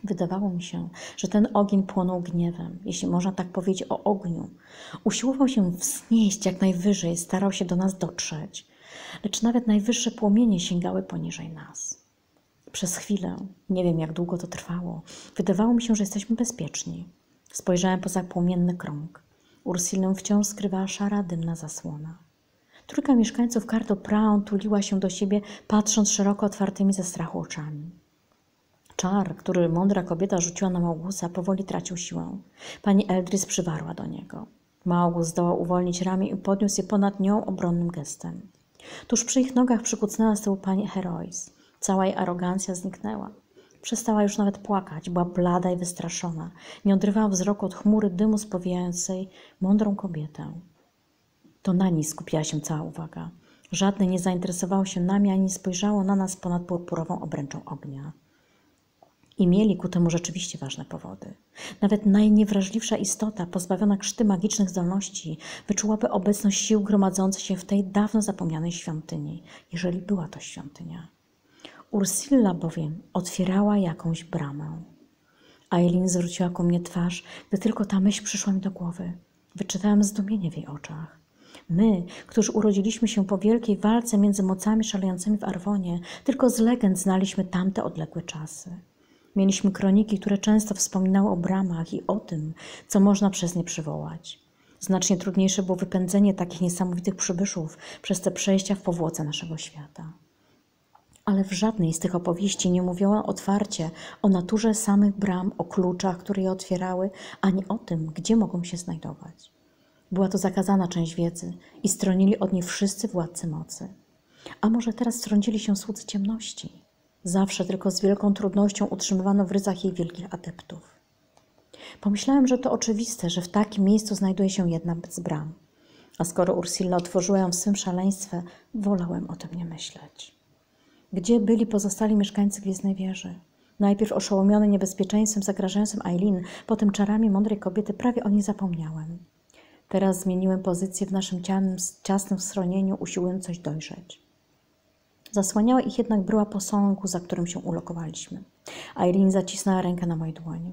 Wydawało mi się, że ten ogień płonął gniewem, jeśli można tak powiedzieć o ogniu. Usiłował się wznieść jak najwyżej, starał się do nas dotrzeć, lecz nawet najwyższe płomienie sięgały poniżej nas. Przez chwilę, nie wiem jak długo to trwało, wydawało mi się, że jesteśmy bezpieczni. Spojrzałem poza płomienny krąg. Ursilę wciąż skrywała szara, dymna zasłona. Trójka mieszkańców Cardo Brown tuliła się do siebie, patrząc szeroko otwartymi ze strachu oczami. Czar, który mądra kobieta rzuciła na Małgusa, powoli tracił siłę. Pani Eldris przywarła do niego. Małgus zdołał uwolnić ramię i podniósł je ponad nią obronnym gestem. Tuż przy ich nogach przykucnęła z tyłu pani Herois. Cała jej arogancja zniknęła. Przestała już nawet płakać, była blada i wystraszona. Nie odrywała wzroku od chmury dymu spowijającej mądrą kobietę. To na niej skupiała się cała uwaga. Żadne nie zainteresowało się nami, ani spojrzało na nas ponad purpurową obręczą ognia. I mieli ku temu rzeczywiście ważne powody. Nawet najniewrażliwsza istota, pozbawiona krzty magicznych zdolności, wyczułaby obecność sił gromadzących się w tej dawno zapomnianej świątyni, jeżeli była to świątynia. Ursilla bowiem otwierała jakąś bramę. Aileen zwróciła ku mnie twarz, gdy tylko ta myśl przyszła mi do głowy. Wyczytałem zdumienie w jej oczach. My, którzy urodziliśmy się po wielkiej walce między mocami szalejącymi w Arwonie, tylko z legend znaliśmy tamte odległe czasy. Mieliśmy kroniki, które często wspominały o bramach i o tym, co można przez nie przywołać. Znacznie trudniejsze było wypędzenie takich niesamowitych przybyszów przez te przejścia w powłoce naszego świata. Ale w żadnej z tych opowieści nie mówiono otwarcie o naturze samych bram, o kluczach, które je otwierały, ani o tym, gdzie mogą się znajdować. Była to zakazana część wiedzy i stronili od niej wszyscy władcy mocy. A może teraz strącili się słudzy ciemności? Zawsze tylko z wielką trudnością utrzymywano w ryzach jej wielkich adeptów. Pomyślałem, że to oczywiste, że w takim miejscu znajduje się jedna z bram. A skoro Ursula otworzyła ją w swym szaleństwie, wolałem o tym nie myśleć. Gdzie byli pozostali mieszkańcy Gwiezdnej Wieży? Najpierw oszołomiony niebezpieczeństwem zagrażającym Eileen, potem czarami mądrej kobiety, prawie o niej zapomniałem. Teraz zmieniłem pozycję w naszym ciasnym schronieniu, usiłując coś dojrzeć. Zasłaniała ich jednak bryła posągu, za którym się ulokowaliśmy. Eileen zacisnęła rękę na mojej dłoni.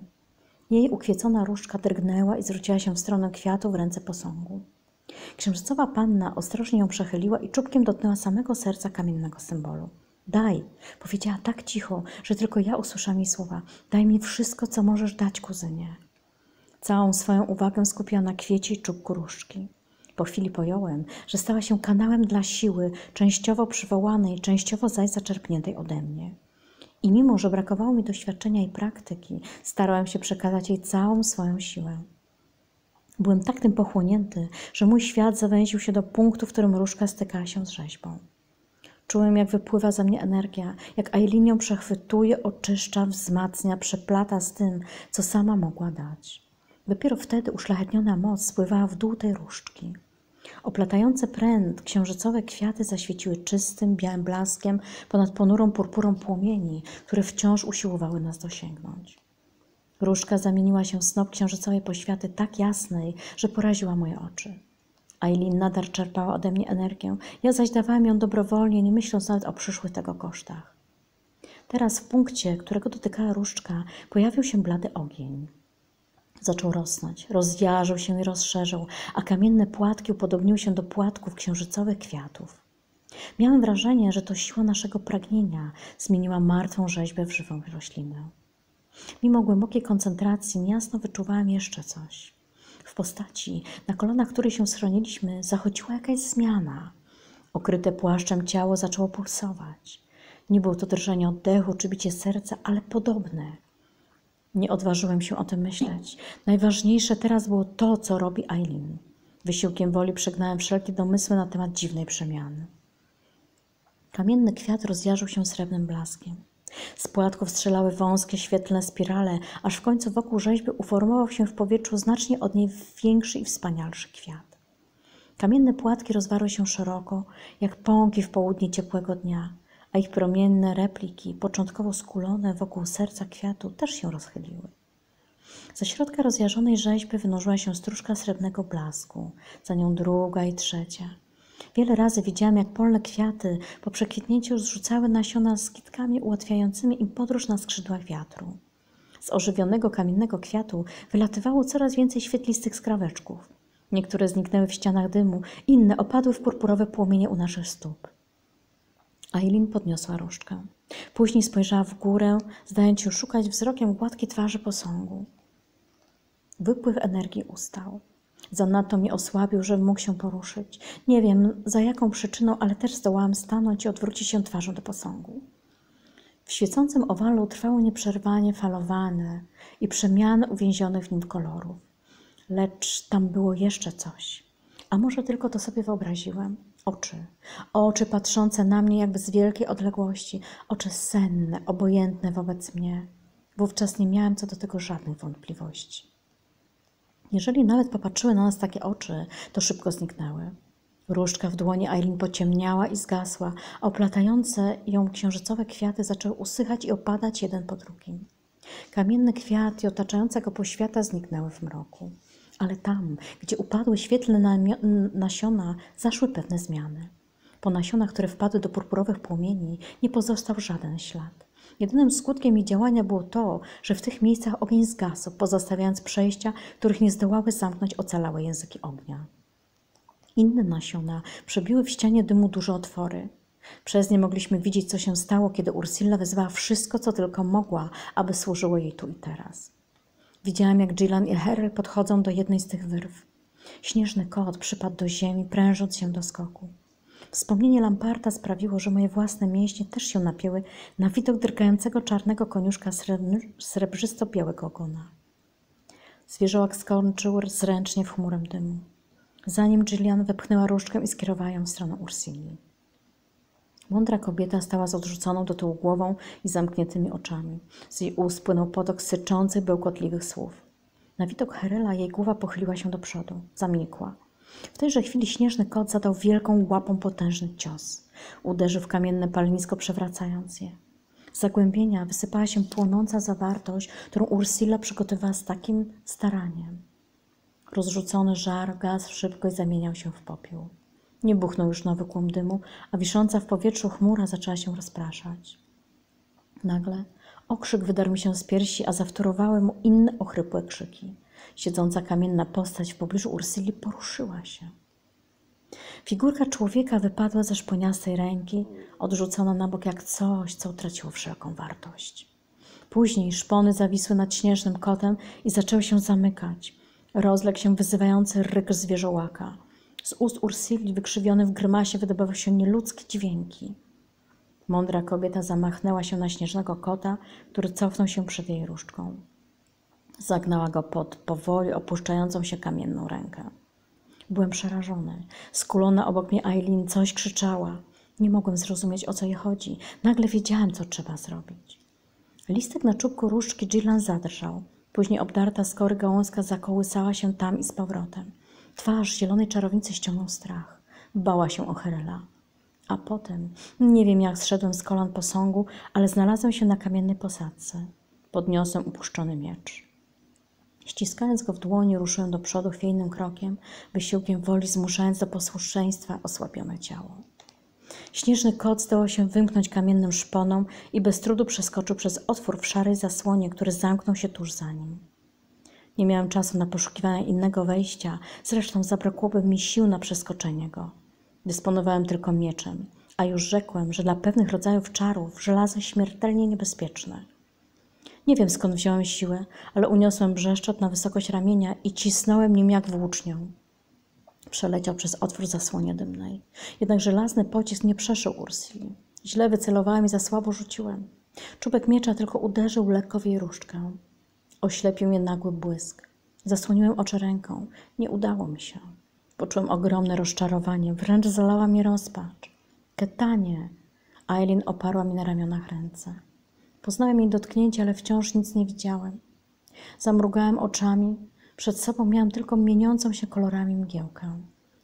Jej ukwiecona różdżka drgnęła i zwróciła się w stronę kwiatu w ręce posągu. Księżycowa panna ostrożnie ją przechyliła i czubkiem dotknęła samego serca kamiennego symbolu. Daj, powiedziała tak cicho, że tylko ja usłyszałam jej słowa. Daj mi wszystko, co możesz dać, kuzynie. Całą swoją uwagę skupiła na kwiecie i czubku różdżki. Po chwili pojąłem, że stała się kanałem dla siły, częściowo przywołanej, częściowo zaś zaczerpniętej ode mnie. I mimo, że brakowało mi doświadczenia i praktyki, starałem się przekazać jej całą swoją siłę. Byłem tak tym pochłonięty, że mój świat zawęził się do punktu, w którym różka stykała się z rzeźbą. Czułem, jak wypływa ze mnie energia, jak Eileen ją przechwytuje, oczyszcza, wzmacnia, przeplata z tym, co sama mogła dać. Dopiero wtedy uszlachetniona moc spływała w dół tej różdżki. Oplatające pręd księżycowe kwiaty zaświeciły czystym, białym blaskiem ponad ponurą purpurą płomieni, które wciąż usiłowały nas dosięgnąć. Różdżka zamieniła się w snop księżycowej poświaty tak jasnej, że poraziła moje oczy. Aileen nadal czerpała ode mnie energię, ja zaś dawałam ją dobrowolnie, nie myśląc nawet o przyszłych tego kosztach. Teraz w punkcie, którego dotykała różdżka, pojawił się blady ogień. Zaczął rosnąć, rozjarzył się i rozszerzył, a kamienne płatki upodobniły się do płatków księżycowych kwiatów. Miałem wrażenie, że to siła naszego pragnienia zmieniła martwą rzeźbę w żywą roślinę. Mimo głębokiej koncentracji niejasno wyczuwałem jeszcze coś. W postaci, na kolanach której się schroniliśmy, zachodziła jakaś zmiana. Okryte płaszczem ciało zaczęło pulsować. Nie było to drżenie oddechu czy bicie serca, ale podobne. Nie odważyłem się o tym myśleć. Najważniejsze teraz było to, co robi Eileen. Wysiłkiem woli przegnałem wszelkie domysły na temat dziwnej przemiany. Kamienny kwiat rozjarzył się srebrnym blaskiem. Z płatków strzelały wąskie, świetlne spirale, aż w końcu wokół rzeźby uformował się w powietrzu znacznie od niej większy i wspanialszy kwiat. Kamienne płatki rozwarły się szeroko, jak pąki w południe ciepłego dnia, a ich promienne repliki, początkowo skulone wokół serca kwiatu, też się rozchyliły. Ze środka rozjarzonej rzeźby wynurzyła się stróżka srebrnego blasku, za nią druga i trzecia – Wiele razy widziałam, jak polne kwiaty po przekwitnięciu zrzucały nasiona z kitkami ułatwiającymi im podróż na skrzydłach wiatru. Z ożywionego kamiennego kwiatu wylatywało coraz więcej świetlistych skraweczków. Niektóre zniknęły w ścianach dymu, inne opadły w purpurowe płomienie u naszych stóp. Aileen podniosła różdżkę. Później spojrzała w górę, zdając się szukać wzrokiem gładkiej twarzy posągu. Wypływ energii ustał. Zanadto mnie osłabił, żebym mógł się poruszyć. Nie wiem za jaką przyczyną, ale też zdołałam stanąć i odwrócić się twarzą do posągu. W świecącym owalu trwało nieprzerwanie falowane i przemiany uwięzionych w nim kolorów. Lecz tam było jeszcze coś. A może tylko to sobie wyobraziłem? Oczy. Oczy patrzące na mnie jakby z wielkiej odległości. Oczy senne, obojętne wobec mnie. Wówczas nie miałem co do tego żadnych wątpliwości. Jeżeli nawet popatrzyły na nas takie oczy, to szybko zniknęły. Różdżka w dłoni Aileen pociemniała i zgasła, a oplatające ją księżycowe kwiaty zaczęły usychać i opadać jeden po drugim. Kamienny kwiat i go poświata zniknęły w mroku. Ale tam, gdzie upadły świetlne nasiona, zaszły pewne zmiany. Po nasionach, które wpadły do purpurowych płomieni, nie pozostał żaden ślad. Jedynym skutkiem jej działania było to, że w tych miejscach ogień zgasł, pozostawiając przejścia, których nie zdołały zamknąć ocalałe języki ognia. Inne nasiona przebiły w ścianie dymu duże otwory. Przez nie mogliśmy widzieć, co się stało, kiedy Ursula wezwała wszystko, co tylko mogła, aby służyło jej tu i teraz. Widziałam, jak Gillan i Harry podchodzą do jednej z tych wyrw. Śnieżny kot przypadł do ziemi, prężąc się do skoku. Wspomnienie Lamparta sprawiło, że moje własne mięśnie też się napięły na widok drgającego czarnego koniuszka srebrzysto-białego ogona. Zwierzołak skończył zręcznie w chmurem dymu. Zanim Gillian wepchnęła różdżkę i skierowała ją w stronę Ursili. Mądra kobieta stała z odrzuconą do tyłu głową i zamkniętymi oczami. Z jej ust płynął potok syczących, bełkotliwych słów. Na widok Herela jej głowa pochyliła się do przodu, zamilkła. W tejże chwili śnieżny kot zadał wielką łapą potężny cios. Uderzył w kamienne palenisko, przewracając je. Z zagłębienia wysypała się płonąca zawartość, którą Ursula przygotowała z takim staraniem. Rozrzucony żar gaz szybko zamieniał się w popiół. Nie buchnął już nowy kłom dymu, a wisząca w powietrzu chmura zaczęła się rozpraszać. Nagle okrzyk wydarł mi się z piersi, a zawtórowały mu inne ochrypłe krzyki. Siedząca kamienna postać w pobliżu Ursuli poruszyła się. Figurka człowieka wypadła ze szponiastej ręki, odrzucona na bok jak coś, co utraciło wszelką wartość. Później szpony zawisły nad śnieżnym kotem i zaczęły się zamykać. Rozległ się wyzywający ryk zwierzołaka. Z ust Ursuli wykrzywiony w grymasie wydobywały się nieludzkie dźwięki. Mądra kobieta zamachnęła się na śnieżnego kota, który cofnął się przed jej różdżką. Zagnała go pod powoli opuszczającą się kamienną rękę. Byłem przerażony. Skulona obok mnie Eileen coś krzyczała. Nie mogłem zrozumieć, o co jej chodzi. Nagle wiedziałem, co trzeba zrobić. Listek na czubku różdżki Gillan zadrżał. Później obdarta skory gałązka zakołysała się tam i z powrotem. Twarz zielonej czarownicy ściągnął strach. Bała się o Herela. A potem, nie wiem jak zszedłem z kolan posągu, ale znalazłem się na kamiennej posadzce. Podniosłem upuszczony miecz. Ściskając go w dłoni, ruszyłem do przodu chwiejnym krokiem, wysiłkiem woli zmuszając do posłuszeństwa osłabione ciało. Śnieżny kot zdołał się wymknąć kamiennym szponą i bez trudu przeskoczył przez otwór w szarej zasłonie, który zamknął się tuż za nim. Nie miałem czasu na poszukiwanie innego wejścia, zresztą zabrakłoby mi sił na przeskoczenie go. Dysponowałem tylko mieczem, a już rzekłem, że dla pewnych rodzajów czarów żelazo śmiertelnie niebezpieczne. Nie wiem skąd wziąłem siłę, ale uniosłem brzeszczot na wysokość ramienia i cisnąłem nim jak włócznią. Przeleciał przez otwór zasłonie dymnej. Jednak żelazny pocisk nie przeszył Ursuli. Źle wycelowałem i za słabo rzuciłem. Czubek miecza tylko uderzył lekko w jej różdżkę. Oślepił mnie nagły błysk. Zasłoniłem oczy ręką. Nie udało mi się. Poczułem ogromne rozczarowanie, wręcz zalała mnie rozpacz. Ketanie! Aileen oparła mi na ramionach ręce. Poznałem jej dotknięcie, ale wciąż nic nie widziałem. Zamrugałem oczami. Przed sobą miałam tylko mieniącą się kolorami mgiełkę.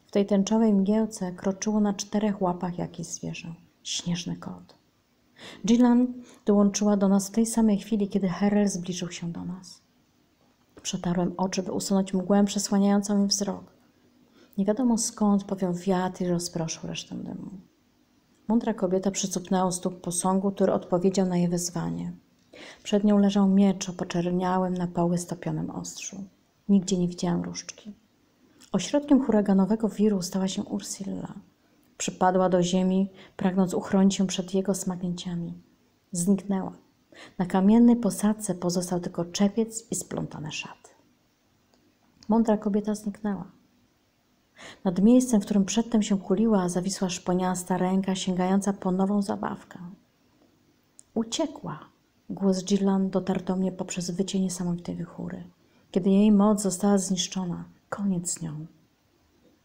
W tej tęczowej mgiełce kroczyło na czterech łapach jakieś zwierzę. Śnieżny kot. Gillan dołączyła do nas w tej samej chwili, kiedy Herel zbliżył się do nas. Przetarłem oczy, by usunąć mgłę przesłaniającą mi wzrok. Nie wiadomo skąd powiał wiatr i rozproszył resztę dymu. Mądra kobieta przycupnęła stóp posągu, który odpowiedział na jej wezwanie. Przed nią leżał miecz o poczerniałym na poły stopionym ostrzu. Nigdzie nie widziałam różdżki. Ośrodkiem huraganowego wiru stała się Ursilla. Przypadła do ziemi, pragnąc uchronić się przed jego smagnięciami. Zniknęła. Na kamiennej posadzce pozostał tylko czepiec i splątane szaty. Mądra kobieta zniknęła. Nad miejscem, w którym przedtem się kuliła, zawisła szponiasta ręka sięgająca po nową zabawkę. Uciekła. Głos Gillan dotarł do mnie poprzez wycie niesamowitej wichury. Kiedy jej moc została zniszczona, koniec z nią.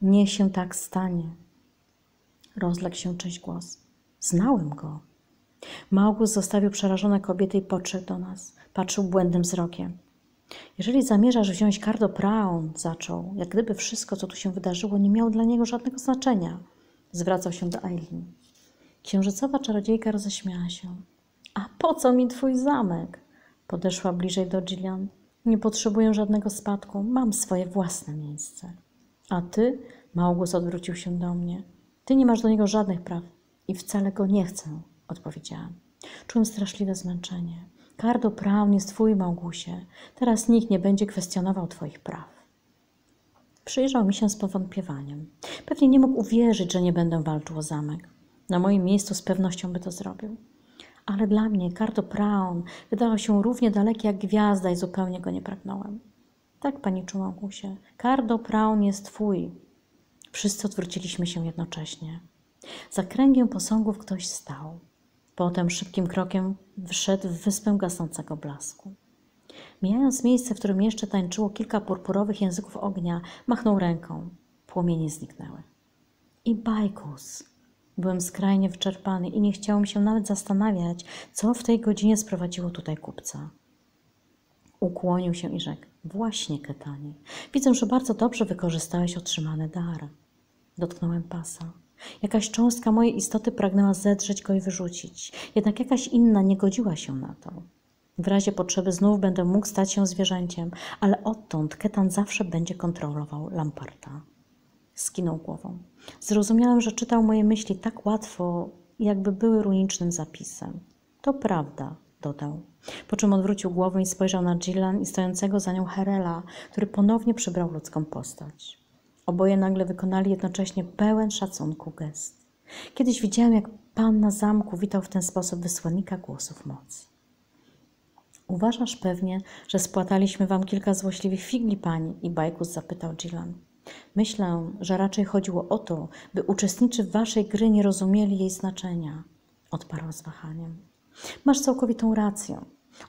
Niech się tak stanie. Rozległ się czyjś głos. Znałem go. Małgus zostawił przerażone kobiety i podszedł do nas. Patrzył błędnym wzrokiem. Jeżeli zamierzasz wziąć Cardo Brown, zaczął, jak gdyby wszystko, co tu się wydarzyło, nie miało dla niego żadnego znaczenia. Zwracał się do Eileen. Księżycowa czarodziejka roześmiała się. A po co mi twój zamek? Podeszła bliżej do Gillian. Nie potrzebuję żadnego spadku, mam swoje własne miejsce. A ty? Małgłos odwrócił się do mnie. Ty nie masz do niego żadnych praw i wcale go nie chcę, odpowiedziałam. Czułem straszliwe zmęczenie. Kardo Brown jest twój, Małgusie. Teraz nikt nie będzie kwestionował twoich praw. Przyjrzał mi się z powątpiewaniem. Pewnie nie mógł uwierzyć, że nie będę walczył o zamek. Na moim miejscu z pewnością by to zrobił. Ale dla mnie Cardo Brown wydawał się równie daleki jak gwiazda i zupełnie go nie pragnąłem. Tak, pani Czumagusie, Cardo Brown jest twój. Wszyscy odwróciliśmy się jednocześnie. Za kręgiem posągów ktoś stał. Potem szybkim krokiem wszedł w wyspę gasnącego blasku. Mijając miejsce, w którym jeszcze tańczyło kilka purpurowych języków ognia, machnął ręką. Płomienie zniknęły. I bajkus. Byłem skrajnie wyczerpany i nie chciało mi się nawet zastanawiać, co w tej godzinie sprowadziło tutaj kupca. Ukłonił się i rzekł: Właśnie, Ketanie. Widzę, że bardzo dobrze wykorzystałeś otrzymany dar. Dotknąłem pasa. Jakaś cząstka mojej istoty pragnęła zedrzeć go i wyrzucić, jednak jakaś inna nie godziła się na to. W razie potrzeby znów będę mógł stać się zwierzęciem, ale odtąd Ketan zawsze będzie kontrolował Lamparta. Skinął głową. Zrozumiałem, że czytał moje myśli tak łatwo, jakby były runicznym zapisem. To prawda, dodał. Po czym odwrócił głowę i spojrzał na Gillan i stojącego za nią Herela, który ponownie przybrał ludzką postać. Oboje nagle wykonali jednocześnie pełen szacunku gest. Kiedyś widziałem, jak pan na zamku witał w ten sposób wysłannika głosów mocy. Uważasz pewnie, że spłataliśmy wam kilka złośliwych figli, pani? I Bajkus zapytał Gillan. Myślę, że raczej chodziło o to, by uczestnicy waszej gry nie rozumieli jej znaczenia, odparła z wahaniem. Masz całkowitą rację.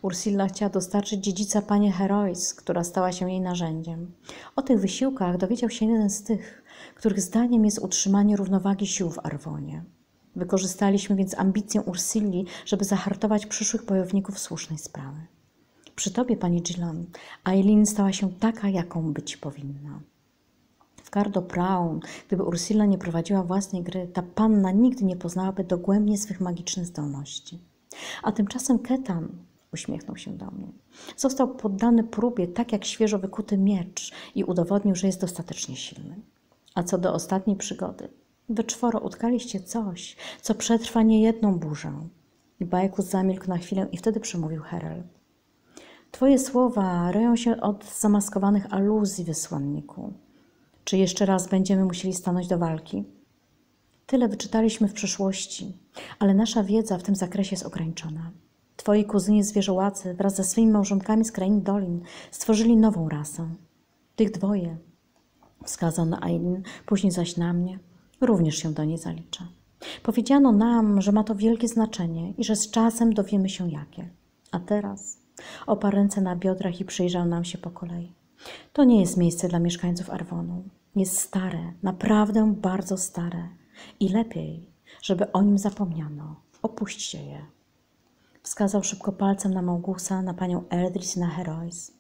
Ursilla chciała dostarczyć dziedzica panie Herois, która stała się jej narzędziem. O tych wysiłkach dowiedział się jeden z tych, których zdaniem jest utrzymanie równowagi sił w Arwonie. Wykorzystaliśmy więc ambicję Ursilli, żeby zahartować przyszłych bojowników słusznej sprawy. Przy tobie, pani Gillan, Aileen stała się taka, jaką być powinna. W Cardo Brown, gdyby Ursula nie prowadziła własnej gry, ta panna nigdy nie poznałaby dogłębnie swych magicznych zdolności. A tymczasem Ketan uśmiechnął się do mnie. Został poddany próbie, tak jak świeżo wykuty miecz i udowodnił, że jest dostatecznie silny. A co do ostatniej przygody, wy czworo utkaliście coś, co przetrwa niejedną burzę. I Bajkus zamilkł na chwilę i wtedy przemówił Herel. Twoje słowa roją się od zamaskowanych aluzji, wysłanniku. Czy jeszcze raz będziemy musieli stanąć do walki? Tyle wyczytaliśmy w przeszłości, ale nasza wiedza w tym zakresie jest ograniczona. Twoi kuzyni zwierzołacy wraz ze swymi małżonkami z krain dolin stworzyli nową rasę. Tych dwoje, wskazał na Aileen, później zaś na mnie, również się do niej zalicza. Powiedziano nam, że ma to wielkie znaczenie i że z czasem dowiemy się jakie. A teraz oparł ręce na biodrach i przyjrzał nam się po kolei. To nie jest miejsce dla mieszkańców Arwonu. Jest stare, naprawdę bardzo stare. I lepiej, żeby o nim zapomniano. Opuśćcie je. Wskazał szybko palcem na Maugusa, na panią Eldris i na Herois.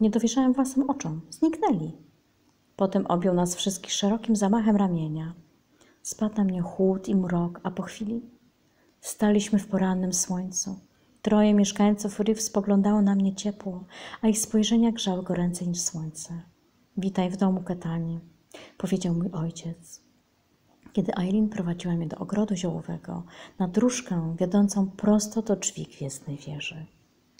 Nie dowierzałem własnym oczom. Zniknęli. Potem objął nas wszystkich szerokim zamachem ramienia. Spadł na mnie chłód i mrok, a po chwili staliśmy w porannym słońcu. Troje mieszkańców Riv spoglądało na mnie ciepło, a ich spojrzenia grzały goręcej niż słońce. Witaj w domu, Ketanie, powiedział mój ojciec. Kiedy Aileen prowadziła mnie do ogrodu ziołowego, na dróżkę wiodącą prosto do drzwi gwiezdnej wieży.